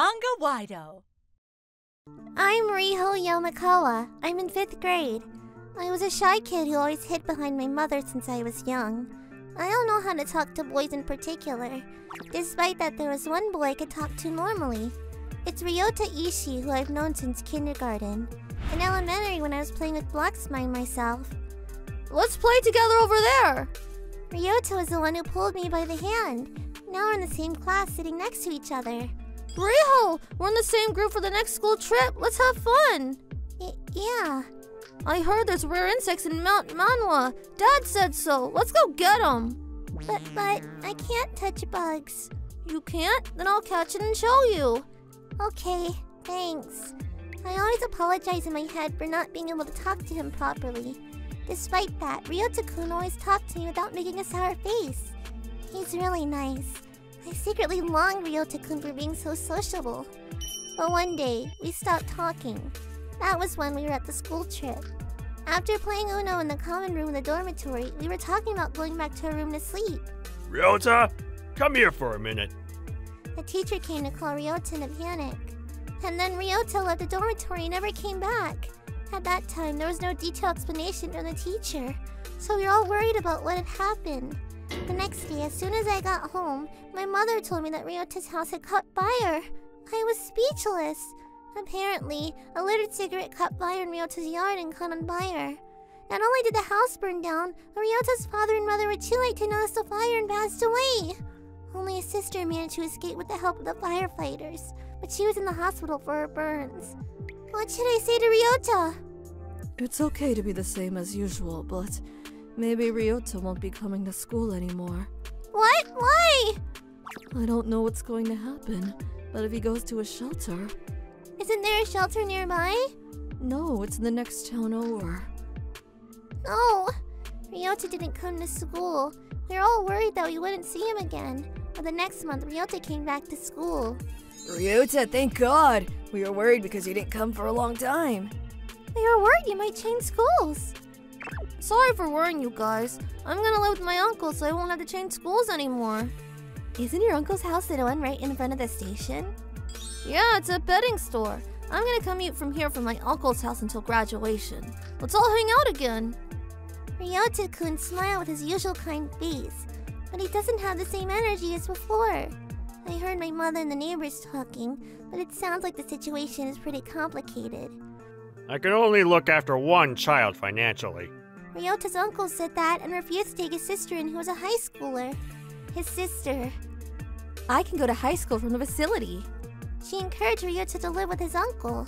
Manga-Waido. I'm Riho Yamakawa. I'm in fifth grade. I was a shy kid who always hid behind my mother since I was young. I don't know how to talk to boys in particular, despite that there was one boy I could talk to normally. It's Ryota Ishii, who I've known since kindergarten. In elementary, when I was playing with blocks by myself. Let's play together over there! Ryota was the one who pulled me by the hand. Now we're in the same class, sitting next to each other. Riho, we're in the same group for the next school trip. Let's have fun. Y yeah. I heard there's rare insects in Mount Manwa. Dad said so. Let's go get them. But, but, I can't touch bugs. You can't? Then I'll catch it and show you. Okay, thanks. I always apologize in my head for not being able to talk to him properly. Despite that, Ryota-kun always talked to me without making a sour face. He's really nice. I secretly long Ryota-kun for being so sociable. But one day, we stopped talking. That was when we were at the school trip. After playing Uno in the common room in the dormitory, we were talking about going back to our room to sleep. Ryota, come here for a minute. The teacher came to call Ryota in a panic. And then Ryota left the dormitory and never came back. At that time, there was no detailed explanation from the teacher, so we were all worried about what had happened. The next day, as soon as I got home, my mother told me that Ryota's house had caught fire. I was speechless. Apparently, a littered cigarette caught fire in Ryota's yard and caught on fire. Not only did the house burn down, but Ryota's father and mother were too late to notice the fire and passed away. Only his sister managed to escape with the help of the firefighters, but she was in the hospital for her burns. What should I say to Ryota? It's okay to be the same as usual, but maybe Ryota won't be coming to school anymore. What? Why? I don't know what's going to happen, but if he goes to a shelter. Isn't there a shelter nearby? No, it's in the next town over. No. Ryota didn't come to school. We were all worried that we wouldn't see him again. But the next month, Ryota came back to school. Ryota, thank God! We were worried because you didn't come for a long time. We were worried you might change schools. Sorry for worrying you guys. I'm gonna live with my uncle so I won't have to change schools anymore. Isn't your uncle's house the one right in front of the station? Yeah, it's a bedding store. I'm gonna commute from here from my uncle's house until graduation. Let's all hang out again. Ryota-kun smiled with his usual kind face, but he doesn't have the same energy as before. I heard my mother and the neighbors talking, but it sounds like the situation is pretty complicated. I can only look after one child financially. Ryota's uncle said that and refused to take his sister in who was a high schooler. His sister. I can go to high school from the facility. She encouraged Ryota to live with his uncle.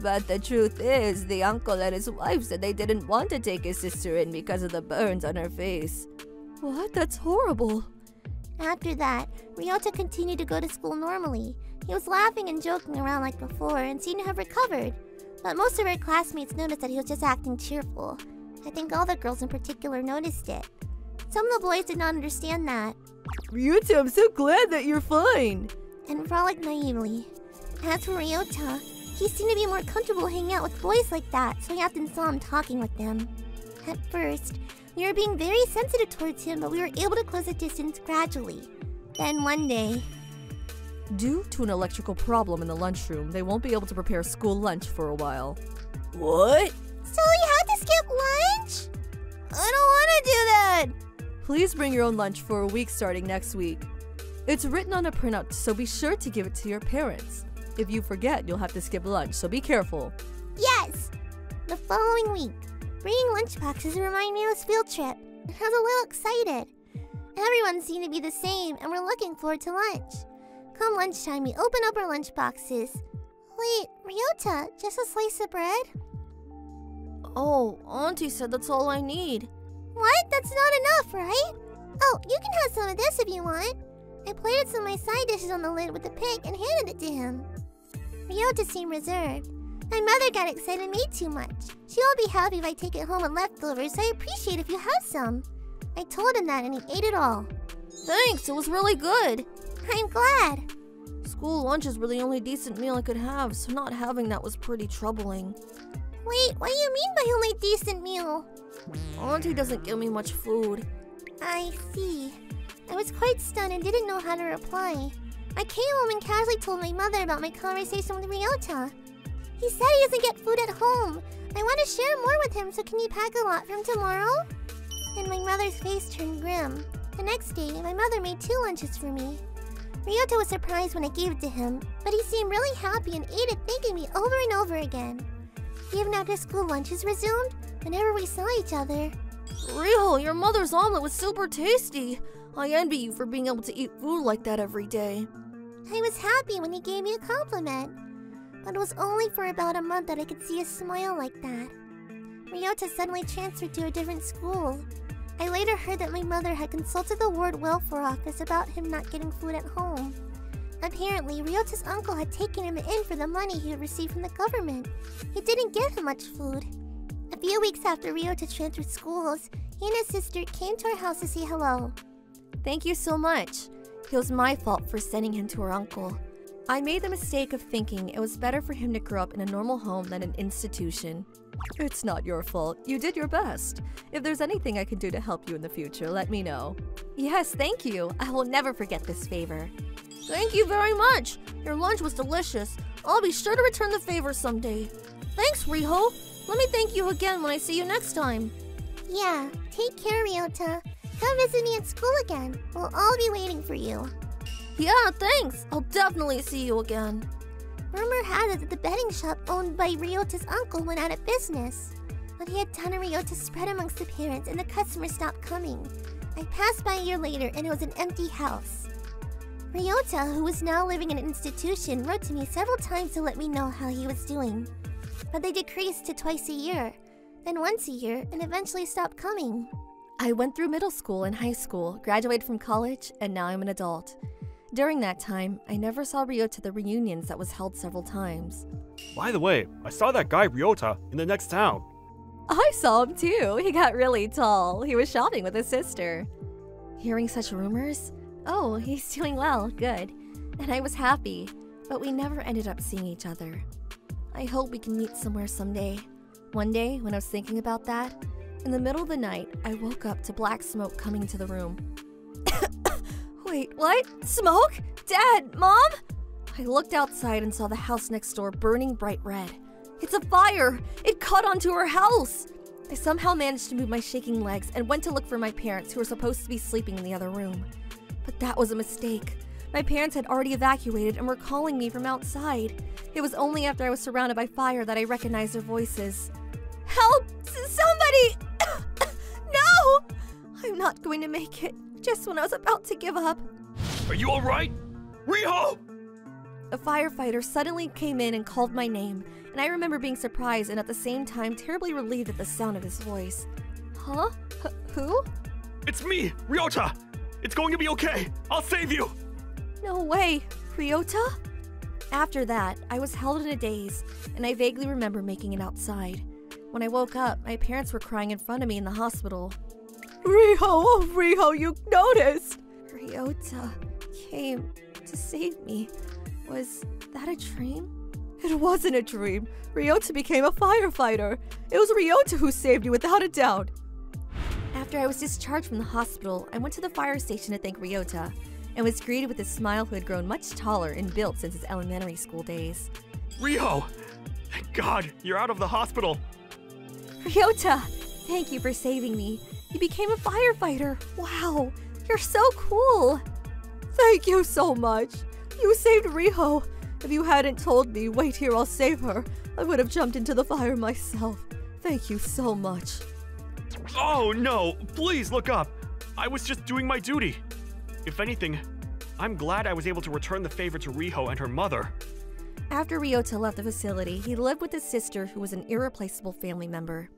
But the truth is, the uncle and his wife said they didn't want to take his sister in because of the burns on her face. What? That's horrible. After that, Ryota continued to go to school normally. He was laughing and joking around like before and seemed to have recovered. But most of her classmates noticed that he was just acting cheerful. I think all the girls in particular noticed it. Some of the boys did not understand that. Ryota, I'm so glad that you're fine. And frolicked naively. As for Ryota, he seemed to be more comfortable hanging out with boys like that, so I often saw him talking with them. At first, we were being very sensitive towards him, but we were able to close the distance gradually. Then one day... Due to an electrical problem in the lunchroom, they won't be able to prepare school lunch for a while. What? So we have to skip lunch? I don't want to do that! Please bring your own lunch for a week starting next week. It's written on a printout, so be sure to give it to your parents. If you forget, you'll have to skip lunch, so be careful. Yes! The following week, bringing lunchboxes remind me of this field trip. I was a little excited. Everyone seemed to be the same, and we're looking forward to lunch. Come lunchtime, we open up our lunchboxes. Wait, Ryota, just a slice of bread? Oh, Auntie said that's all I need. What? That's not enough, right? Oh, you can have some of this if you want. I plated some of my side dishes on the lid with the pig and handed it to him. Ryota seemed reserved. My mother got excited and made too much. She won't be happy if I take it home with leftovers, so I appreciate if you have some. I told him that and he ate it all. Thanks, it was really good. I'm glad. School lunch is really the only decent meal I could have, so not having that was pretty troubling. Wait, what do you mean by only decent meal? Auntie doesn't give me much food. I see. I was quite stunned and didn't know how to reply. I came home and casually told my mother about my conversation with Ryota. He said he doesn't get food at home. I want to share more with him, so can you pack a lot from tomorrow? And my mother's face turned grim. The next day, my mother made two lunches for me. Ryota was surprised when I gave it to him, but he seemed really happy and ate it thanking me over and over again. Even after school lunches resumed, whenever we saw each other, Riho, your mother's omelet was super tasty. I envy you for being able to eat food like that every day. I was happy when he gave me a compliment. But it was only for about a month that I could see a smile like that. Ryota suddenly transferred to a different school. I later heard that my mother had consulted the ward welfare office about him not getting food at home. Apparently, Ryota's uncle had taken him in for the money he had received from the government. He didn't give him much food. A few weeks after Ryota transferred schools, he and his sister came to our house to say hello. Thank you so much. It was my fault for sending him to her uncle. I made the mistake of thinking it was better for him to grow up in a normal home than an institution. It's not your fault. You did your best. If there's anything I can do to help you in the future, let me know. Yes, thank you. I will never forget this favor. Thank you very much. Your lunch was delicious. I'll be sure to return the favor someday. Thanks, Riho. Let me thank you again when I see you next time. Yeah, take care, Ryota. Come visit me at school again. We'll all be waiting for you. Yeah, thanks. I'll definitely see you again. Rumor had it that the bedding shop owned by Ryota's uncle went out of business. But he had done to Ryota spread amongst the parents and the customers stopped coming. I passed by a year later and it was an empty house. Ryota, who was now living in an institution, wrote to me several times to let me know how he was doing. But they decreased to twice a year, then once a year, and eventually stopped coming. I went through middle school and high school, graduated from college, and now I'm an adult. During that time, I never saw Ryota the reunions that was held several times. By the way, I saw that guy Ryota in the next town. I saw him too. He got really tall. He was shopping with his sister. Hearing such rumors? Oh, he's doing well, good. And I was happy, but we never ended up seeing each other. I hope we can meet somewhere someday. One day, when I was thinking about that, in the middle of the night, I woke up to black smoke coming into the room. Wait, what? Smoke? Dad? Mom? I looked outside and saw the house next door burning bright red. It's a fire! It caught onto our house! I somehow managed to move my shaking legs and went to look for my parents who were supposed to be sleeping in the other room. But that was a mistake. My parents had already evacuated and were calling me from outside. It was only after I was surrounded by fire that I recognized their voices. Help! Somebody! no! I'm not going to make it. Just when I was about to give up, Are you alright? Riho! a firefighter suddenly came in and called my name, and I remember being surprised and at the same time terribly relieved at the sound of his voice. Huh? H- who? It's me, Ryota! It's going to be okay! I'll save you! No way! Ryota? After that, I was held in a daze, and I vaguely remember making it outside. When I woke up, my parents were crying in front of me in the hospital. Riho, oh Riho, you noticed. Ryota came to save me. Was that a dream? It wasn't a dream. Ryota became a firefighter. It was Ryota who saved you without a doubt. After I was discharged from the hospital, I went to the fire station to thank Ryota and was greeted with a smile who had grown much taller and built since his elementary school days. Riho! Thank God, you're out of the hospital! Ryota, thank you for saving me. You became a firefighter. Wow, you're so cool. Thank you so much. You saved Riho. If you hadn't told me, wait here, I'll save her, I would have jumped into the fire myself. Thank you so much. Oh no! Please look up! I was just doing my duty. If anything, I'm glad I was able to return the favor to Riho and her mother. After Ryota left the facility, he lived with his sister, who was an irreplaceable family member.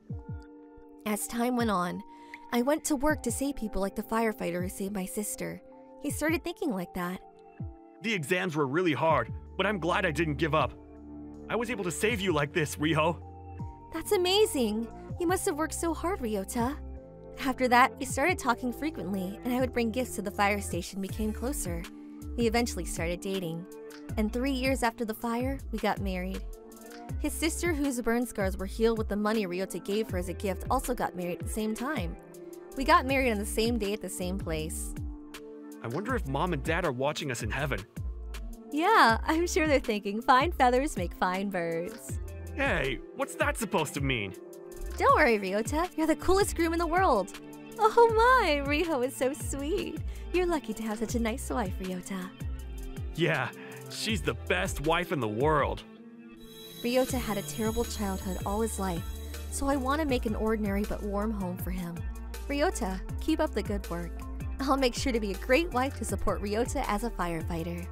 As time went on, I went to work to save people like the firefighter who saved my sister. He started thinking like that. The exams were really hard, but I'm glad I didn't give up. I was able to save you like this, Riho. That's amazing! You must have worked so hard, Ryota. After that, we started talking frequently, and I would bring gifts to the fire station and became closer. We eventually started dating. And three years after the fire, we got married. His sister, whose burn scars were healed with the money Ryota gave her as a gift, also got married at the same time. We got married on the same day at the same place. I wonder if mom and dad are watching us in heaven. Yeah, I'm sure they're thinking fine feathers make fine birds. Hey, what's that supposed to mean? Don't worry, Ryota. You're the coolest groom in the world. Oh my, Riho is so sweet. You're lucky to have such a nice wife, Ryota. Yeah, she's the best wife in the world. Ryota had a terrible childhood all his life, so I want to make an ordinary but warm home for him. Ryota, keep up the good work. I'll make sure to be a great wife to support Ryota as a firefighter.